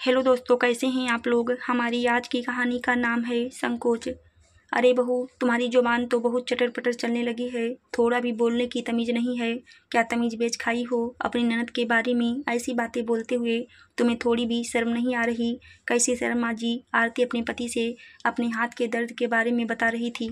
Hello दोस्तों, कैसे हैं आप लोग? हमारी आज की कहानी का नाम है संकोच। अरे बहू, तुम्हारी ज़ुबान तो बहुत चटर पटर चलने लगी है। थोड़ा भी बोलने की तमीज़ नहीं है। क्या तमीज़ बेच खाई हो? अपनी ननद के बारे में ऐसी बातें बोलते हुए तुम्हें थोड़ी भी शर्म नहीं आ रही? कैसी शर्मा जी आरती अपने पति से अपने हाथ के दर्द के बारे में बता रही थी?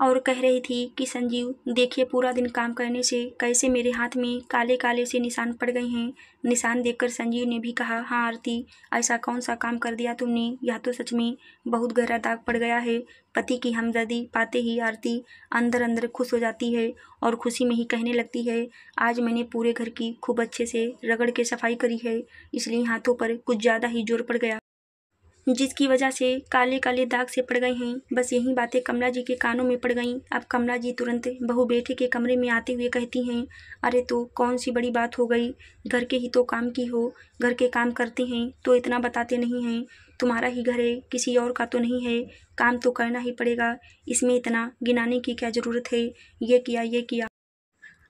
और कह रही थी कि संजीव, देखिए पूरा दिन काम करने से कैसे मेरे हाथ में काले काले से निशान पड़ गए हैं। निशान देखकर संजीव ने भी कहा हाँ आरती, ऐसा कौन सा काम कर दिया तुमने? यह तो सच में बहुत गहरा दाग पड़ गया है। पति की हमदर्दी पाते ही आरती अंदर अंदर खुश हो जाती है और खुशी में ही कहने लगती है, आज मैंने पूरे घर की खूब अच्छे से रगड़ के सफ़ाई करी है, इसलिए हाथों पर कुछ ज़्यादा ही ज़ोर पड़ गया। जिसकी वजह से काले काले दाग से पड़ गए हैं। बस यही बातें कमला जी के कानों में पड़ गईं। अब कमला जी तुरंत बहू बेटे के कमरे में आते हुए कहती हैं, अरे तो कौन सी बड़ी बात हो गई? घर के ही तो काम की हो, घर के काम करते हैं तो इतना बताते नहीं हैं। तुम्हारा ही घर है, किसी और का तो नहीं है। काम तो करना ही पड़ेगा। इसमें इतना गिनाने की क्या ज़रूरत है? ये किया ये किया।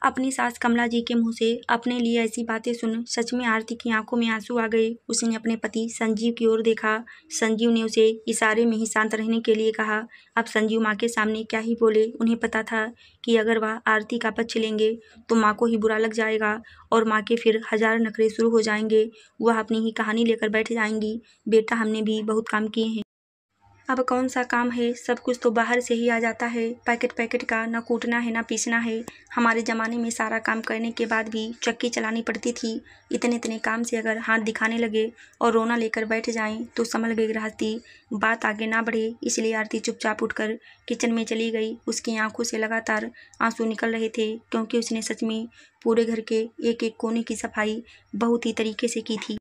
अपनी सास कमला जी के मुँह से अपने लिए ऐसी बातें सुन सच में आरती की आँखों में आँसू आ गए। उसने अपने पति संजीव की ओर देखा। संजीव ने उसे इशारे में ही शांत रहने के लिए कहा। अब संजीव माँ के सामने क्या ही बोले, उन्हें पता था कि अगर वह आरती का पक्ष लेंगे तो माँ को ही बुरा लग जाएगा और माँ के फिर हज़ार नखरे शुरू हो जाएँगे। वह अपनी ही कहानी लेकर बैठ जाएँगी। बेटा हमने भी बहुत काम किए हैं। अब कौन सा काम है? सब कुछ तो बाहर से ही आ जाता है। पैकेट पैकेट का ना कूटना है, ना पीसना है। हमारे ज़माने में सारा काम करने के बाद भी चक्की चलानी पड़ती थी। इतने इतने काम से अगर हाथ दिखाने लगे और रोना लेकर बैठ जाएँ तो संभल गई रहती बात आगे ना बढ़े, इसलिए आरती चुपचाप उठकर किचन में चली गई। उसकी आँखों से लगातार आँसू निकल रहे थे, क्योंकि उसने सच में पूरे घर के एक एक कोने की सफ़ाई बहुत ही तरीके से की थी।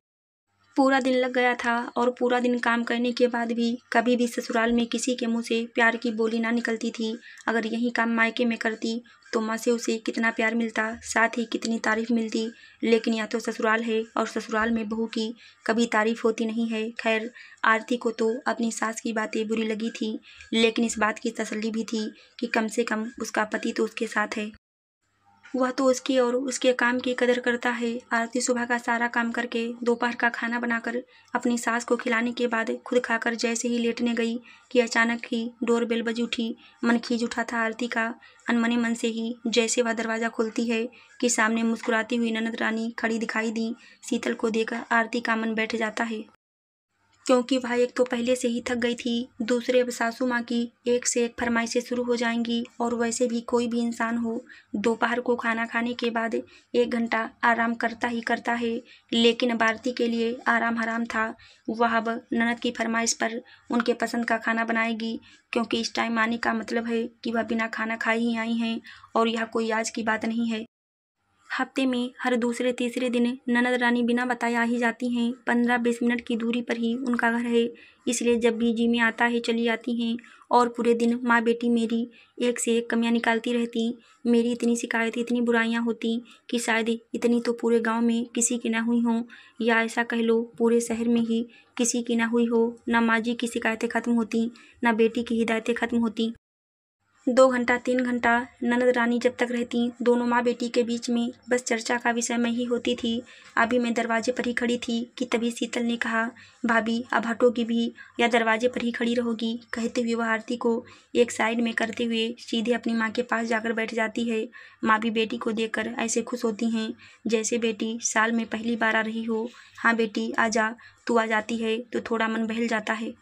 पूरा दिन लग गया था और पूरा दिन काम करने के बाद भी कभी भी ससुराल में किसी के मुँह से प्यार की बोली ना निकलती थी। अगर यही काम मायके में करती तो माँ से उसे कितना प्यार मिलता, साथ ही कितनी तारीफ़ मिलती। लेकिन या तो ससुराल है और ससुराल में बहू की कभी तारीफ़ होती नहीं है। खैर, आरती को तो अपनी सास की बातें बुरी लगी थी, लेकिन इस बात की तसल्ली भी थी कि कम से कम उसका पति तो उसके साथ है। वह तो उसकी और उसके काम की कदर करता है। आरती सुबह का सारा काम करके दोपहर का खाना बनाकर अपनी सास को खिलाने के बाद खुद खाकर जैसे ही लेटने गई कि अचानक ही डोर बेल बज उठी, मन खींच उठा था आरती का। अनमने मन से ही जैसे वह दरवाज़ा खोलती है कि सामने मुस्कुराती हुई ननद रानी खड़ी दिखाई दी। शीतल को देखकर आरती का मन बैठ जाता है। क्योंकि वह एक तो पहले से ही थक गई थी, दूसरे अब सासू माँ की एक से एक फरमाइशें शुरू हो जाएँगी और वैसे भी कोई भी इंसान हो, दोपहर को खाना खाने के बाद एक घंटा आराम करता ही करता है। लेकिन भारती के लिए आराम हराम था। वह अब ननद की फरमाइश पर उनके पसंद का खाना बनाएगी, क्योंकि इस टाइम आने का मतलब है कि वह बिना खाना खाए ही आई हैं और यह कोई आज की बात नहीं है। हफ़्ते में हर दूसरे तीसरे दिन ननद रानी बिना बताए आ ही जाती हैं। पंद्रह बीस मिनट की दूरी पर ही उनका घर है। इसलिए जब भी जी में आता है, चली जाती हैं और पूरे दिन माँ बेटी मेरी एक से एक कमियाँ निकालती रहती। मेरी इतनी शिकायतें, इतनी बुराइयाँ होती कि शायद इतनी तो पूरे गाँव में किसी की ना हुई हों। या ऐसा कह लो, पूरे शहर में ही किसी की ना हुई हो। ना माँ जी की शिकायतें ख़त्म होती, ना बेटी की हिदायतें ख़त्म होती। दो घंटा, तीन घंटा ननद रानी जब तक रहती, दोनों माँ बेटी के बीच में बस चर्चा का विषय में ही होती थी। अभी मैं दरवाजे पर ही खड़ी थी कि तभी शीतल ने कहा, भाभी, अब हटोगी भी या दरवाजे पर ही खड़ी रहोगी? कहते हुए वह आरती को एक साइड में करते हुए सीधे अपनी माँ के पास जाकर बैठ जाती है। माँ भी बेटी को देखकर ऐसे खुश होती हैं, जैसे बेटी साल में पहली बार आ रही हो। हाँ बेटी आ जा तू आ जाती है तो थोड़ा मन बहल जाता है।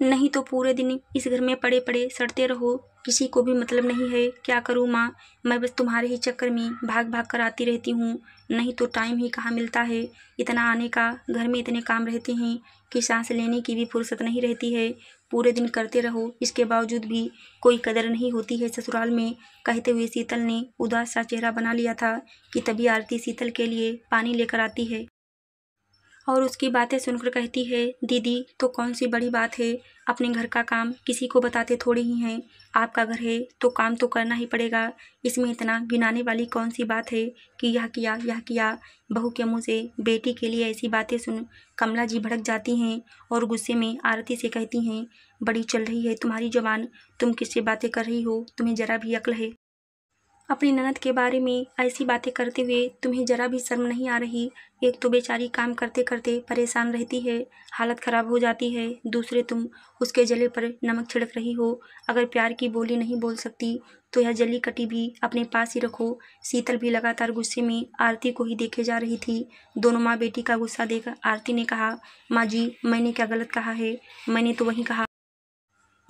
नहीं तो पूरे दिन इस घर में पड़े पड़े सड़ते रहो। किसी को भी मतलब नहीं है। क्या करूँ माँ? मैं बस तुम्हारे ही चक्कर में भाग भाग कर आती रहती हूँ। नहीं तो टाइम ही कहाँ मिलता है? इतना आने का, घर में इतने काम रहते हैं कि सांस लेने की भी फुर्सत नहीं रहती है। पूरे दिन करते रहो। इसके बावजूद भी कोई कदर नहीं होती है ससुराल में। कहते हुए शीतल ने उदास सा चेहरा बना लिया था कि तभी आरती शीतल के लिए पानी लेकर आती है। और उसकी बातें सुनकर कहती है, दीदी तो कौन सी बड़ी बात है? अपने घर का काम किसी को बताते थोड़ी ही हैं। आपका घर है तो काम तो करना ही पड़ेगा। इसमें इतना गिनाने वाली कौन सी बात है कि यह किया यह किया? बहू के मुँह से, बेटी के लिए ऐसी बातें सुन कमला जी भड़क जाती हैं और गुस्से में आरती से कहती हैं, बड़ी चल रही है तुम्हारी जवान। तुम किससे बातें कर रही हो? तुम्हें ज़रा भी अक्ल है। अपनी ननद के बारे में ऐसी बातें करते हुए तुम्हें जरा भी शर्म नहीं आ रही? एक तो बेचारी काम करते करते परेशान रहती है, हालत ख़राब हो जाती है। दूसरे, तुम उसके जले पर नमक छिड़क रही हो। अगर प्यार की बोली नहीं बोल सकती तो यह जली कटी भी अपने पास ही रखो। शीतल भी लगातार गुस्से में आरती को ही देखे जा रही थी। दोनों माँ बेटी का गुस्सा देख आरती ने कहा, माँ जी, मैंने क्या गलत कहा है? मैंने तो वही कहा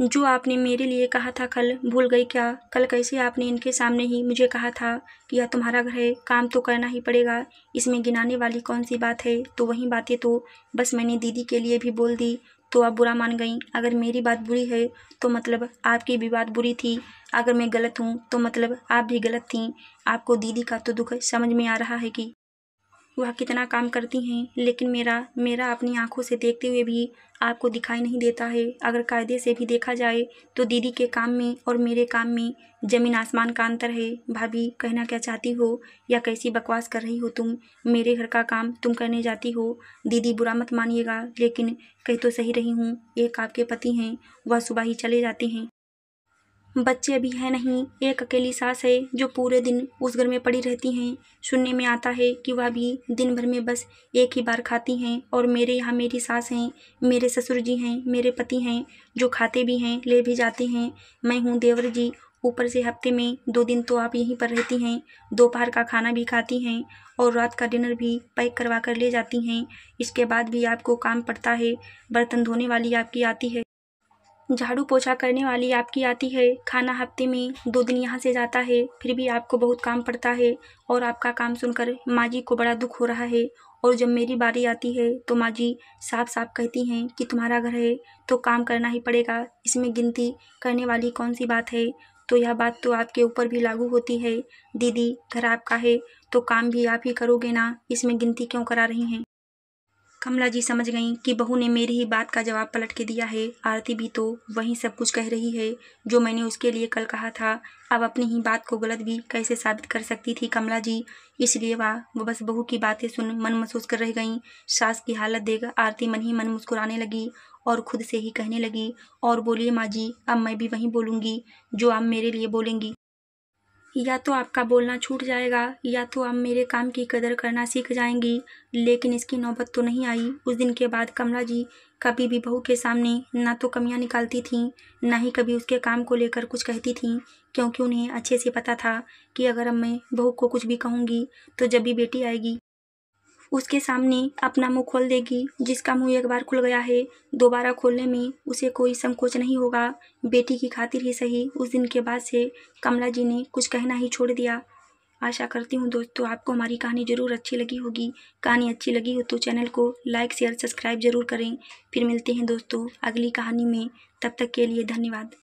जो आपने मेरे लिए कहा था कल, भूल गई क्या? कल कैसे आपने इनके सामने ही मुझे कहा था कि यह तुम्हारा घर है, काम तो करना ही पड़ेगा, इसमें गिनाने वाली कौन सी बात है? तो वही बातें तो बस मैंने दीदी के लिए भी बोल दी तो आप बुरा मान गई। अगर मेरी बात बुरी है तो मतलब आपकी भी बात बुरी थी। अगर मैं गलत हूँ तो मतलब आप भी गलत थी। आपको दीदी का तो दुख समझ में आ रहा है कि वह कितना काम करती हैं, लेकिन मेरा मेरा अपनी आँखों से देखते हुए भी आपको दिखाई नहीं देता है। अगर कायदे से भी देखा जाए तो दीदी के काम में और मेरे काम में ज़मीन आसमान का अंतर है। भाभी, कहना क्या चाहती हो? या कैसी बकवास कर रही हो तुम? मेरे घर का काम तुम करने जाती हो। दीदी बुरा मत मानिएगा, लेकिन कह तो सही रही हूँ, एक आपके पति हैं, वह सुबह ही चले जाते हैं। बच्चे अभी हैं नहीं। एक अकेली सास है जो पूरे दिन उस घर में पड़ी रहती हैं। सुनने में आता है कि वह भी दिन भर में बस एक ही बार खाती हैं और मेरे यहाँ मेरी सास हैं, मेरे ससुर जी हैं, मेरे पति हैं, जो खाते भी हैं, ले भी जाते हैं। मैं हूँ देवर जी। ऊपर से हफ़्ते में दो दिन तो आप यहीं पर रहती हैं। दोपहर का खाना भी खाती हैं और रात का डिनर भी पैक करवा कर ले जाती हैं। इसके बाद भी आपको काम पड़ता है। बर्तन धोने वाली आपकी आती है। झाड़ू पोछा करने वाली आपकी आती है। खाना हफ़्ते में दो दिन यहाँ से जाता है, फिर भी आपको बहुत काम पड़ता है और आपका काम सुनकर माँ जी को बड़ा दुख हो रहा है। और जब मेरी बारी आती है तो माँ जी साफ़ साफ़ कहती हैं कि तुम्हारा घर है तो काम करना ही पड़ेगा। इसमें गिनती करने वाली कौन सी बात है? तो यह बात तो आपके ऊपर भी लागू होती है। दीदी, घर आपका है तो काम भी आप ही करोगे ना? इसमें गिनती क्यों करा रही हैं? कमला जी समझ गईं कि बहू ने मेरी ही बात का जवाब पलट के दिया है। आरती भी तो वही सब कुछ कह रही है, जो मैंने उसके लिए कल कहा था। अब अपनी ही बात को गलत भी कैसे साबित कर सकती थी कमला जी? इसलिए वह बस बहू की बातें सुन मन महसूस कर रह गईं। सास की हालत देख आरती मन ही मन मुस्कुराने लगी और खुद से ही कहने लगी और बोलिए माँ जी, अब मैं भी वहीं बोलूँगी, जो आप मेरे लिए बोलेंगी। या तो आपका बोलना छूट जाएगा, या तो आप मेरे काम की कदर करना सीख जाएँगी, लेकिन इसकी नौबत तो नहीं आई। उस दिन के बाद कमला जी कभी भी बहू के सामने ना तो कमियाँ निकालती थीं, ना ही कभी उसके काम को लेकर कुछ कहती थीं, क्योंकि उन्हें अच्छे से पता था कि अगर अब मैं बहू को कुछ भी कहूँगी तो जब भी बेटी आएगी उसके सामने अपना मुँह खोल देगी, जिसका मुँह एक बार खुल गया है, दोबारा खोलने में उसे कोई संकोच नहीं होगा। बेटी की खातिर ही सही, उस दिन के बाद से कमला जी ने कुछ कहना ही छोड़ दिया। आशा करती हूँ दोस्तों, आपको हमारी कहानी ज़रूर अच्छी लगी होगी। कहानी अच्छी लगी हो तो चैनल को लाइक, शेयर, सब्सक्राइब ज़रूर करें। फिर मिलते हैं दोस्तों अगली कहानी में। तब तक के लिए धन्यवाद।